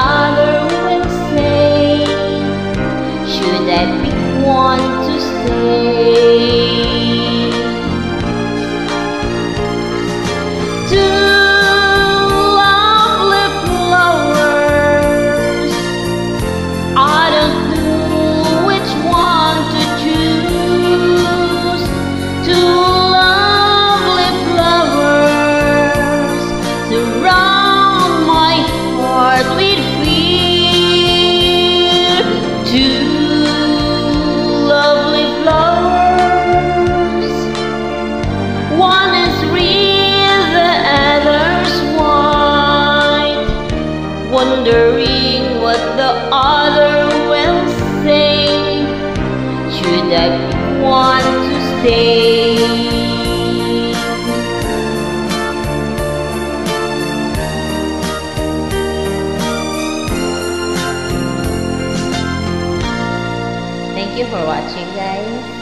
the other will say? Should I pick one to stay? Two lovely flowers. I don't know which one to choose. Two lovely flowers surround my heart Wondering what the other will say. Should I one to stay? Thank you for watching.